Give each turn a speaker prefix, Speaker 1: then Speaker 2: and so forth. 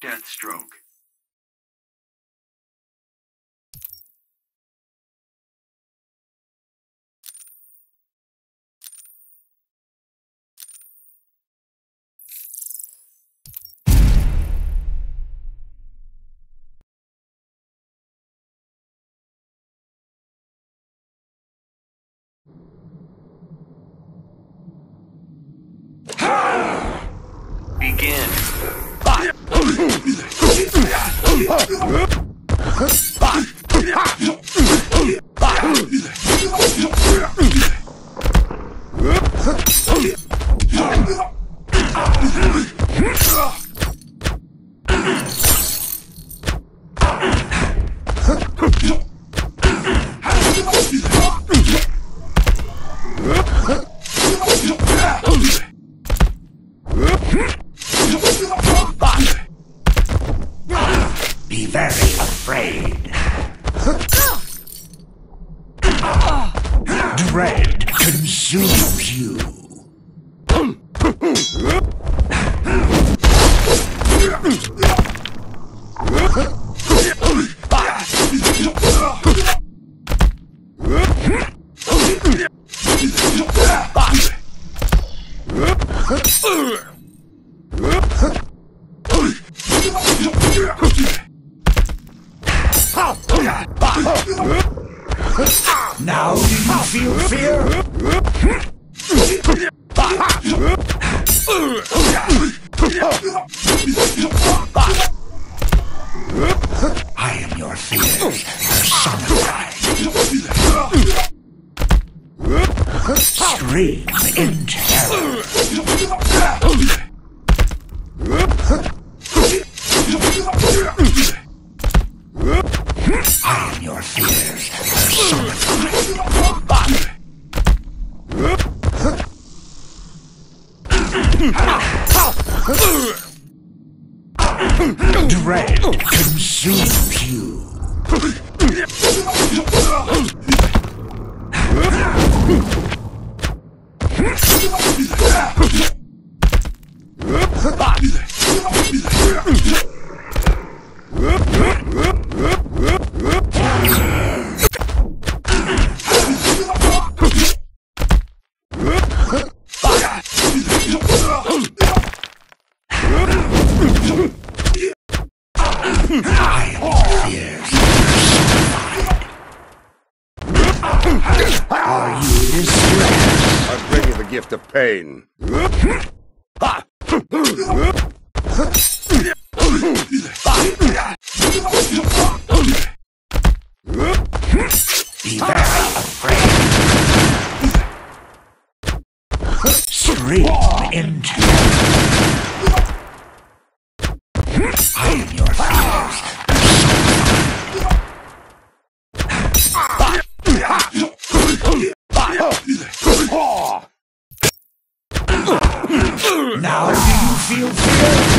Speaker 1: Deathstroke. Begin.
Speaker 2: Be afraid. Dread consumes you. Now you feel fear? I am your fear personified. Scream in terror. I am your fears personified. Dread consumes you. I am your fears personified. Are you?
Speaker 3: I bring you the gift of pain.
Speaker 2: Be very afraid. Scream in terror. I am your fears. feels good.